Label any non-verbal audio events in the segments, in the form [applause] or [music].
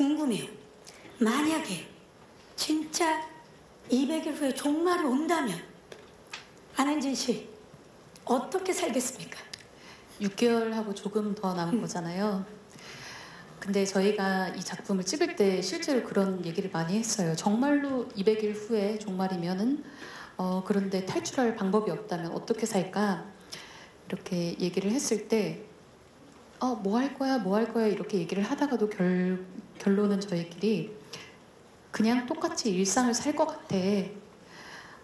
궁금해요. 만약에 진짜 200일 후에 종말이 온다면 안은진 씨 어떻게 살겠습니까? 6개월하고 조금 더 남은 음. 거잖아요. 근데 저희가 이 작품을 찍을 때 실제로 그런 얘기를 많이 했어요. 정말로 200일 후에 종말이면은 어, 그런데 탈출할 방법이 없다면 어떻게 살까? 이렇게 얘기를 했을 때 어, 뭐 할 거야, 뭐 할 거야 이렇게 얘기를 하다가도 결, 결론은 저희끼리 그냥 똑같이 일상을 살 것 같아.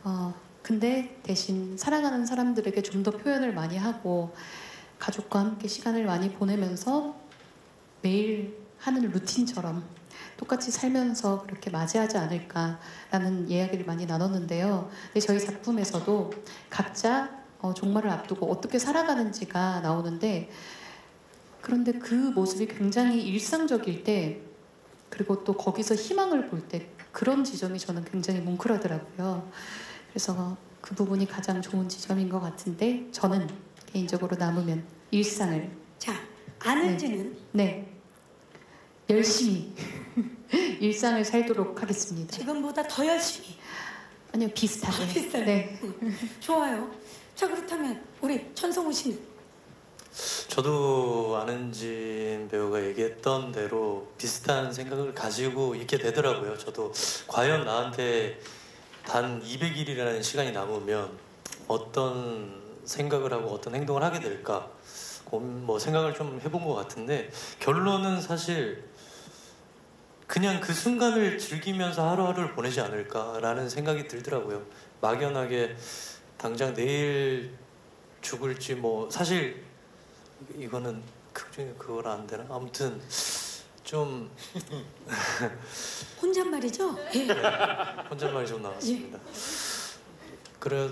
어, 근데 대신 사랑하는 사람들에게 좀 더 표현을 많이 하고 가족과 함께 시간을 많이 보내면서 매일 하는 루틴처럼 똑같이 살면서 그렇게 맞이하지 않을까라는 이야기를 많이 나눴는데요. 저희 작품에서도 각자 어, 종말을 앞두고 어떻게 살아가는지가 나오는데 그런데 그 모습이 굉장히 일상적일 때 그리고 또 거기서 희망을 볼 때 그런 지점이 저는 굉장히 뭉클하더라고요. 그래서 그 부분이 가장 좋은 지점인 것 같은데 저는 개인적으로 남으면 일상을 자, 안은진은 네 열심히 [laughs] 일상을 살도록 하겠습니다. 지금보다 더 열심히 아니요 비슷하게. 비슷하게. 네. 좋아요. 자 그렇다면 우리 천성우 씨는 저도 안은진 배우가 얘기했던 대로 비슷한 생각을 가지고 있게 되더라고요. 저도 과연 나한테 단 200일이라는 시간이 남으면 어떤 생각을 하고 어떤 행동을 하게 될까 뭐 생각을 좀 해본 것 같은데 결론은 사실 그냥 그 순간을 즐기면서 하루하루를 보내지 않을까라는 생각이 들더라고요. 막연하게 당장 내일 죽을지 뭐 사실 이거는 그걸 안 되나 아무튼 좀 [laughs] 혼잣말이죠? 예. 혼잣말이 좀 나왔습니다. 그래,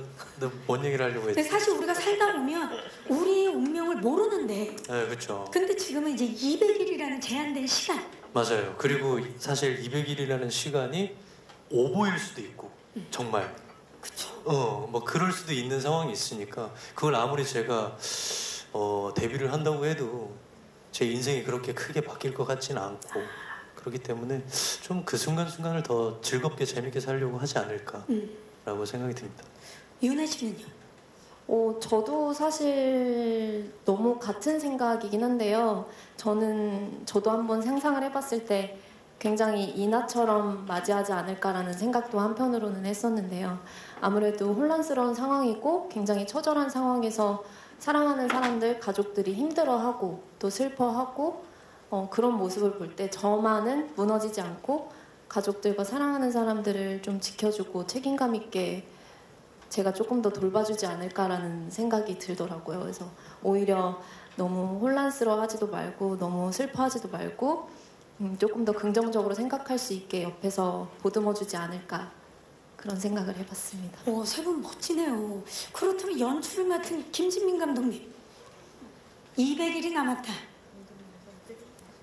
뭔 얘기를 하려고 했지? 사실 우리가 살다 보면 우리의 운명을 모르는데 네, 그렇죠. 근데 지금은 이제 200일이라는 제한된 시간 맞아요. 그리고 사실 200일이라는 시간이 오보일 수도 있고 정말 그쵸 어, 뭐 그럴 수도 있는 상황이 있으니까 그걸 아무리 제가 어, 데뷔를 한다고 해도 제 인생이 그렇게 크게 바뀔 것 같지는 않고 그렇기 때문에 좀 그 순간순간을 더 즐겁게 재밌게 살려고 하지 않을까라고 음. 생각이 듭니다. 윤혜 씨는요? 어, 저도 사실 너무 같은 생각이긴 한데요. 저는 저도 한번 상상을 해봤을 때 굉장히 이나처럼 맞이하지 않을까라는 생각도 한편으로는 했었는데요. 아무래도 혼란스러운 상황이고 굉장히 처절한 상황에서 사랑하는 사람들, 가족들이 힘들어하고 또 슬퍼하고 어, 그런 모습을 볼 때 저만은 무너지지 않고 가족들과 사랑하는 사람들을 좀 지켜주고 책임감 있게 제가 조금 더 돌봐주지 않을까라는 생각이 들더라고요. 그래서 오히려 너무 혼란스러워하지도 말고 너무 슬퍼하지도 말고 음, 조금 더 긍정적으로 생각할 수 있게 옆에서 보듬어주지 않을까 그런 생각을 해봤습니다. 오, 세 분 멋지네요. 그렇다면 연출을 맡은 김진민 감독님. 200일이 남았다.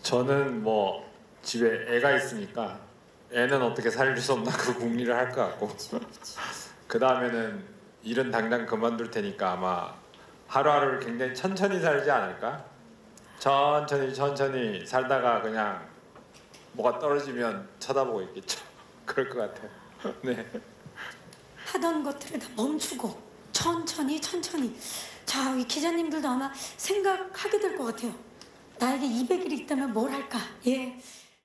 저는 뭐 집에 애가 있으니까 애는 어떻게 살릴 수 없나 그 궁리를 할 것 같고 [laughs] 그 다음에는 일은 당장 그만둘 테니까 아마 하루하루를 굉장히 천천히 살지 않을까 천천히 천천히 살다가 그냥 뭐가 떨어지면 쳐다보고 있겠죠 [laughs] 그럴 것 같아요 [laughs] 네. 하던 것들을 다 멈추고 천천히 천천히. 자, 이 기자님들도 아마 생각하게 될 것 같아요. 나에게 200일이 있다면 뭘 할까? 예.